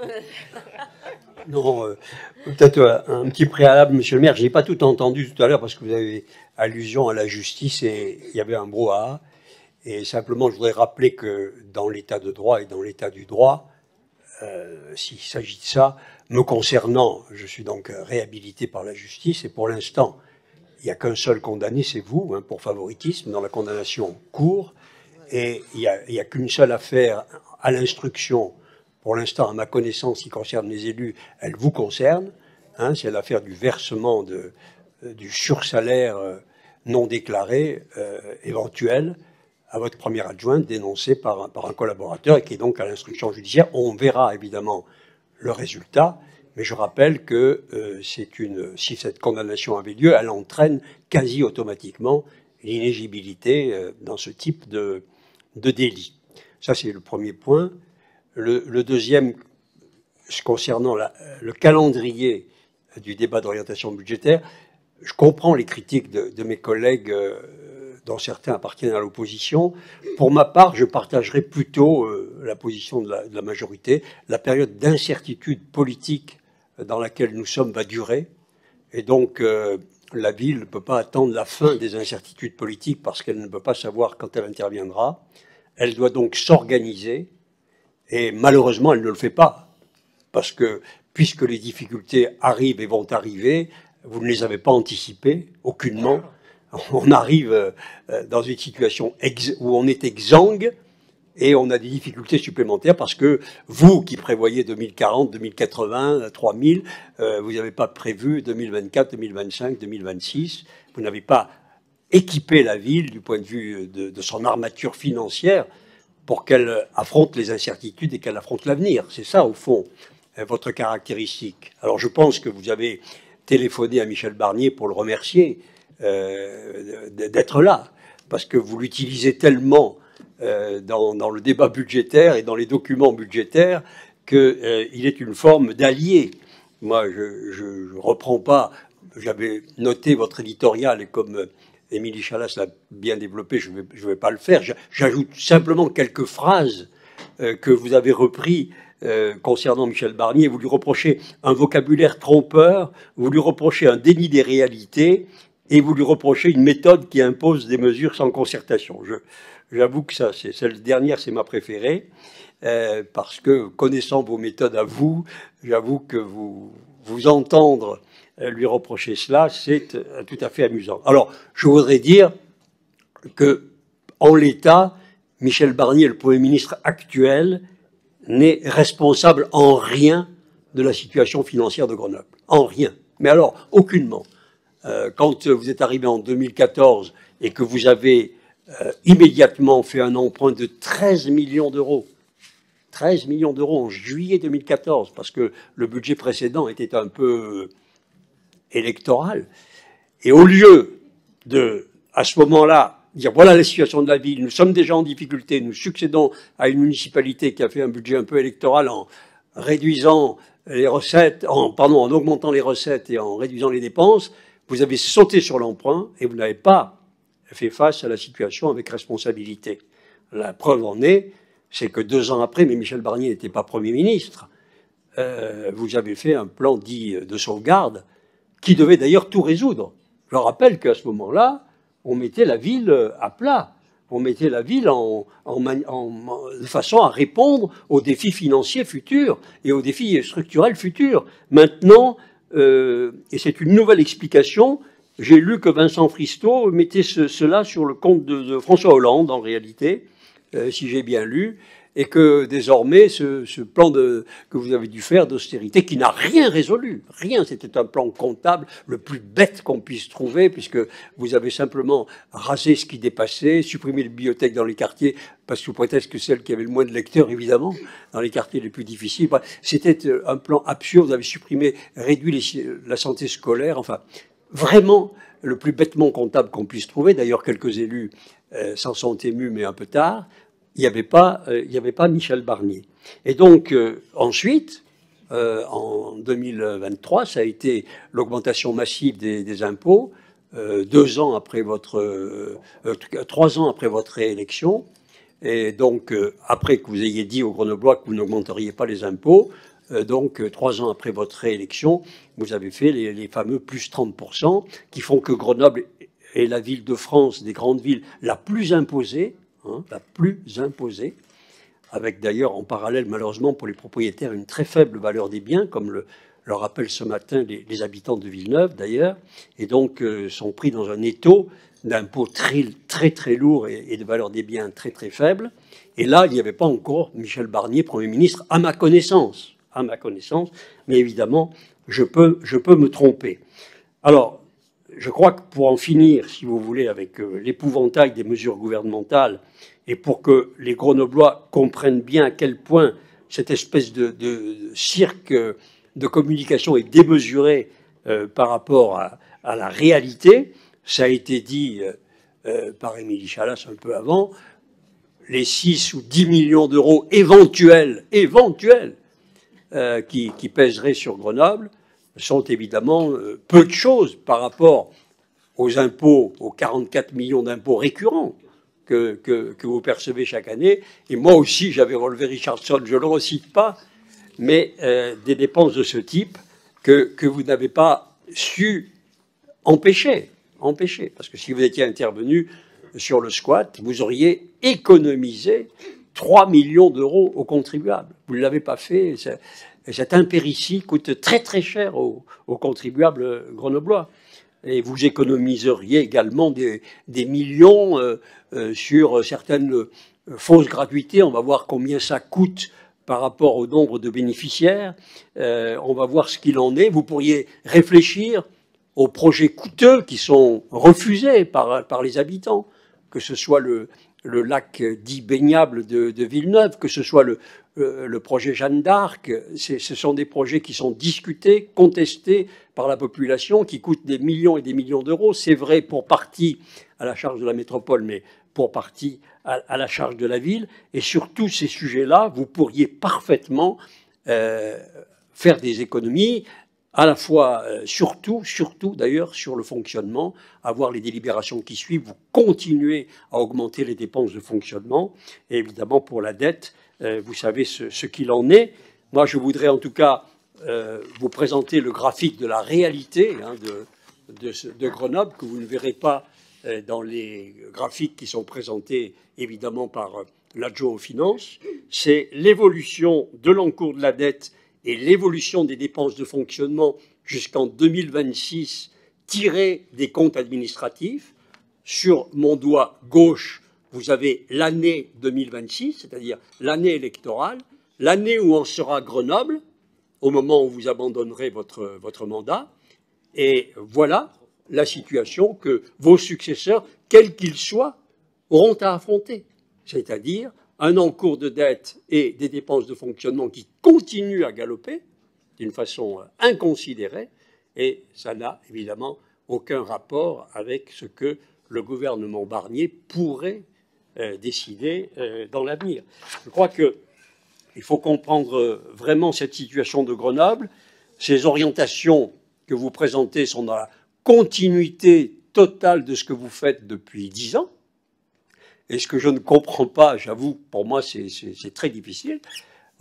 Non, euh, peut-être euh, un petit préalable, monsieur le maire. Je n'ai pas tout entendu tout à l'heure parce que vous avez allusion à la justice et il y avait un brouhaha. Et simplement, je voudrais rappeler que dans l'état de droit et dans l'état du droit, euh, s'il s'agit de ça, me concernant, je suis donc réhabilité par la justice et pour l'instant, il n'y a qu'un seul condamné, c'est vous, hein, pour favoritisme, dans la condamnation court. Et il n'y a, qu'une seule affaire à l'instruction, pour l'instant, à ma connaissance, qui concerne les élus, elle vous concerne. Hein, c'est l'affaire du versement de, euh, du sursalaire euh, non déclaré éventuel à votre première adjointe dénoncé par un, par un collaborateur et qui est donc à l'instruction judiciaire. On verra évidemment le résultat, mais je rappelle que euh, une, si cette condamnation avait lieu, elle entraîne quasi automatiquement l'inégibilité euh, dans ce type de, de délit. Ça, c'est le premier point. Le, deuxième, concernant le calendrier du débat d'orientation budgétaire, je comprends les critiques de, de mes collègues euh, dont certains appartiennent à l'opposition. Pour ma part, je partagerai plutôt euh, la position de la, majorité. La période d'incertitude politique dans laquelle nous sommes va durer. Et donc, euh, la ville ne peut pas attendre la fin des incertitudes politiques parce qu'elle ne peut pas savoir quand elle interviendra. Elle doit donc s'organiser. Et malheureusement, elle ne le fait pas. Parce que, puisque les difficultés arrivent et vont arriver, vous ne les avez pas anticipées, aucunement on arrive euh, dans une situation où on est exsangue et on a des difficultés supplémentaires parce que vous qui prévoyez 2040, 2080, 3000, vous n'avez pas prévu 2024, 2025, 2026. Vous n'avez pas équipé la ville du point de vue de, de son armature financière pour qu'elle affronte les incertitudes et qu'elle affronte l'avenir. C'est ça, au fond, euh, votre caractéristique. Alors je pense que vous avez téléphoné à Michel Barnier pour le remercier. Euh, d'être là, parce que vous l'utilisez tellement euh, dans, le débat budgétaire et dans les documents budgétaires qu'il euh, est une forme d'allié. Moi, je ne reprends pas, j'avais noté votre éditorial comme Émilie Chalas l'a bien développé, je ne vais, pas le faire. J'ajoute simplement quelques phrases que vous avez repris concernant Michel Barnier. Vous lui reprochez un vocabulaire trompeur, vous lui reprochez un déni des réalités et vous lui reprochez une méthode qui impose des mesures sans concertation. J'avoue que ça, celle dernière, c'est ma préférée, euh, parce que connaissant vos méthodes à vous, j'avoue que vous vous entendre euh, lui reprocher cela, c'est euh, tout à fait amusant. Alors, je voudrais dire que en l'état, Michel Barnier, le Premier ministre actuel, n'est responsable en rien de la situation financière de Grenoble. En rien. Mais alors, aucunement. Euh, quand vous êtes arrivé en 2014 et que vous avez euh, immédiatement fait un emprunt de 13 millions d'euros, 13 millions d'euros en juillet 2014, parce que le budget précédent était un peu électoral, et au lieu de, à ce moment-là, dire voilà la situation de la ville, nous sommes déjà en difficulté, nous succédons à une municipalité qui a fait un budget un peu électoral en réduisant les recettes, en, pardon, en augmentant les recettes et en réduisant les dépenses, vous avez sauté sur l'emprunt et vous n'avez pas fait face à la situation avec responsabilité. La preuve en est, c'est que deux ans après, mais Michel Barnier n'était pas Premier ministre, euh, vous avez fait un plan dit de sauvegarde qui devait d'ailleurs tout résoudre. Je rappelle qu'à ce moment-là, on mettait la ville à plat. On mettait la ville en, de façon à répondre aux défis financiers futurs et aux défis structurels futurs. Maintenant, euh, et c'est une nouvelle explication. J'ai lu que Vincent Fristo mettait cela sur le compte de, François Hollande, en réalité, euh, si j'ai bien lu, et que désormais, ce, plan que vous avez dû faire d'austérité, qui n'a rien résolu, rien, c'était un plan comptable le plus bête qu'on puisse trouver, puisque vous avez simplement rasé ce qui dépassait, supprimé les bibliothèques dans les quartiers, parce sous prétexte que celles qui avaient le moins de lecteurs, évidemment, dans les quartiers les plus difficiles. C'était un plan absurde, vous avez supprimé, réduit la santé scolaire, enfin, vraiment le plus bêtement comptable qu'on puisse trouver. D'ailleurs, quelques élus euh, s'en sont émus, mais un peu tard il n'y avait, pas, euh, avait pas Michel Barnier. Et donc, euh, ensuite, euh, en 2023, ça a été l'augmentation massive des, impôts, deux ans après votre, trois ans après votre réélection. Et donc, après que vous ayez dit aux Grenoblois que vous n'augmenteriez pas les impôts, donc trois ans après votre réélection, vous avez fait les, fameux plus 30% qui font que Grenoble est la ville de France, des grandes villes, la plus imposée, hein, la plus imposée, avec d'ailleurs en parallèle, malheureusement pour les propriétaires, une très faible valeur des biens, comme le, rappellent ce matin les, habitants de Villeneuve d'ailleurs, et donc sont pris dans un étau d'impôts très, très très lourds et, de valeur des biens très très faibles. Et là, il n'y avait pas encore Michel Barnier, Premier ministre, à ma connaissance. À ma connaissance. Mais évidemment, je peux, je peux me tromper. Alors, je crois que pour en finir, si vous voulez, avec euh, l'épouvantail des mesures gouvernementales, et pour que les Grenoblois comprennent bien à quel point cette espèce de, cirque de communication est démesuré euh, par rapport à, la réalité, ça a été dit euh, euh, par Émilie Chalas un peu avant, les 6 ou 10 millions d'euros éventuels, éventuels, euh, qui, pèseraient sur Grenoble sont évidemment peu de choses par rapport aux impôts, aux 44 millions d'impôts récurrents que, que, vous percevez chaque année. Et moi aussi, j'avais relevé Richardson, je ne le recite pas, mais des dépenses de ce type que, que vous n'avez pas su empêcher empêché. Parce que si vous étiez intervenu sur le squat, vous auriez économisé 3 millions d'euros aux contribuables. Vous ne l'avez pas fait. Cette impéritie coûte très très cher aux, contribuables grenoblois. Et vous économiseriez également des, millions euh, euh, sur certaines euh, fausses gratuités. On va voir combien ça coûte par rapport au nombre de bénéficiaires. on va voir ce qu'il en est. Vous pourriez réfléchir aux projets coûteux qui sont refusés par, par les habitants, que ce soit le, le lac dit baignable de, Villeneuve, que ce soit le, projet Jeanne d'Arc. Ce sont des projets qui sont discutés, contestés par la population, qui coûtent des millions et des millions d'euros. C'est vrai pour partie à la charge de la métropole, mais pour partie à, la charge de la ville. Et sur tous ces sujets-là, vous pourriez parfaitement euh, faire des économies à la fois, euh, surtout, surtout d'ailleurs, sur le fonctionnement, avoir les délibérations qui suivent, vous continuez à augmenter les dépenses de fonctionnement, et évidemment pour la dette, euh, vous savez ce, qu'il en est. Moi, je voudrais en tout cas euh, vous présenter le graphique de la réalité hein, de, de, Grenoble, que vous ne verrez pas dans les graphiques qui sont présentés évidemment par l'adjoint aux finances. C'est l'évolution de l'encours de la dette et l'évolution des dépenses de fonctionnement jusqu'en 2026 tirées des comptes administratifs. Sur mon doigt gauche, vous avez l'année 2026, c'est-à-dire l'année électorale, l'année où on sera Grenoble, au moment où vous abandonnerez votre, votre mandat. Et voilà la situation que vos successeurs, quels qu'ils soient, auront à affronter. C'est-à-dire un encours de dette et des dépenses de fonctionnement qui continuent à galoper d'une façon inconsidérée, et ça n'a évidemment aucun rapport avec ce que le gouvernement Barnier pourrait euh, décider euh, dans l'avenir. Je crois qu'il faut comprendre vraiment cette situation de Grenoble. Ces orientations que vous présentez sont dans la continuité totale de ce que vous faites depuis dix ans. Et ce que je ne comprends pas, j'avoue, pour moi c'est très difficile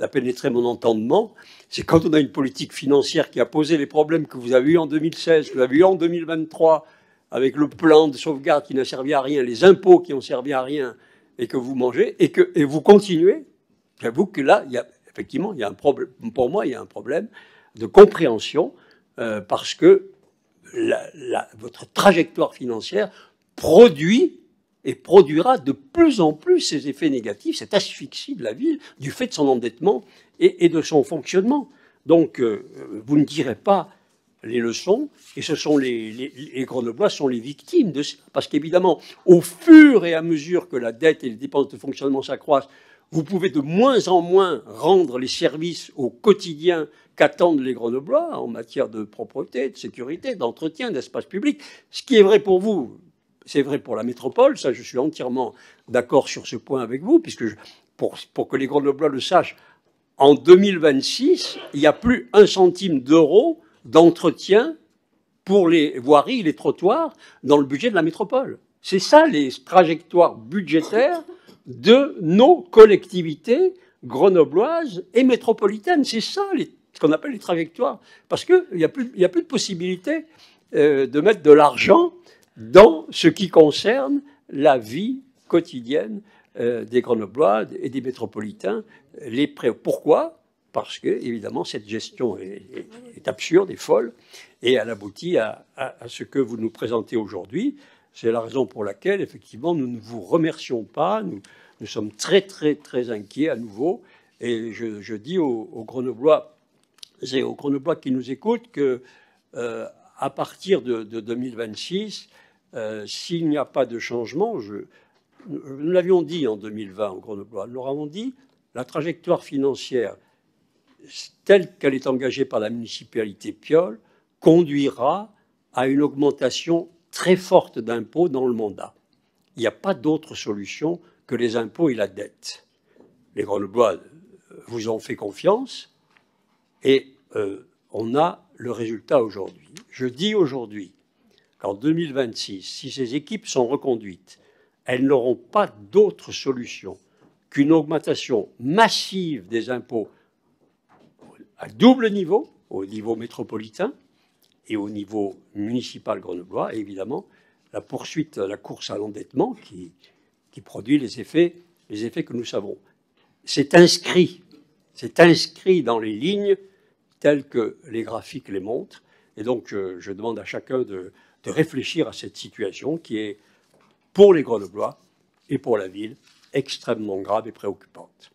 à pénétrer mon entendement, c'est quand on a une politique financière qui a posé les problèmes que vous avez eu en 2016, que vous avez eu en 2023, avec le plan de sauvegarde qui n'a servi à rien, les impôts qui ont servi à rien, et que vous mangez, et que et vous continuez. J'avoue que là, il y a, effectivement, il y a un problème. Pour moi, il y a un problème de compréhension euh, parce que votre trajectoire financière produit et produira de plus en plus ces effets négatifs, cette asphyxie de la ville, du fait de son endettement et, de son fonctionnement. Donc, euh, vous ne direz pas les leçons, et ce sont les, les, Grenoblois sont les victimes de ça. Parce qu'évidemment, au fur et à mesure que la dette et les dépenses de fonctionnement s'accroissent, vous pouvez de moins en moins rendre les services au quotidien qu'attendent les Grenoblois en matière de propreté, de sécurité, d'entretien, d'espace public. Ce qui est vrai pour vous, c'est vrai pour la métropole, ça je suis entièrement d'accord sur ce point avec vous, puisque pour, que les Grenoblois le sachent, en 2026, il n'y a plus un centime d'euro d'entretien pour les voiries, les trottoirs dans le budget de la métropole. C'est ça les trajectoires budgétaires de nos collectivités grenobloises et métropolitaines. C'est ça ce qu'on appelle les trajectoires. Parce qu'il n'y a, plus, a plus de possibilité euh, de mettre de l'argent dans ce qui concerne la vie quotidienne euh, des Grenoblois et des métropolitains. Les Pourquoi? Parce que, évidemment, cette gestion est, absurde et folle et elle aboutit à, ce que vous nous présentez aujourd'hui. C'est la raison pour laquelle, effectivement, nous ne vous remercions pas. Nous, nous sommes très, très, très inquiets à nouveau. Et je, dis aux, Grenoblois et aux Grenoblois qui nous écoutent que, euh, à partir de, 2026, euh, s'il n'y a pas de changement, nous l'avions dit en 2020 au Grenoblois, nous avons dit la trajectoire financière telle qu'elle est engagée par la municipalité Piolle conduira à une augmentation très forte d'impôts dans le mandat. Il n'y a pas d'autre solution que les impôts et la dette. Les Grenoblois vous ont fait confiance et euh, on a le résultat aujourd'hui. Je dis aujourd'hui qu'en 2026, si ces équipes sont reconduites, elles n'auront pas d'autre solution qu'une augmentation massive des impôts à double niveau, au niveau métropolitain et au niveau municipal grenoblois, et évidemment la poursuite, la course à l'endettement qui, qui produit les effets, les effets que nous savons. C'est inscrit, c'est inscrit dans les lignes telles que les graphiques les montrent, et donc euh, je demande à chacun de, de réfléchir à cette situation qui est pour les Grenoblois et pour la ville extrêmement grave et préoccupante.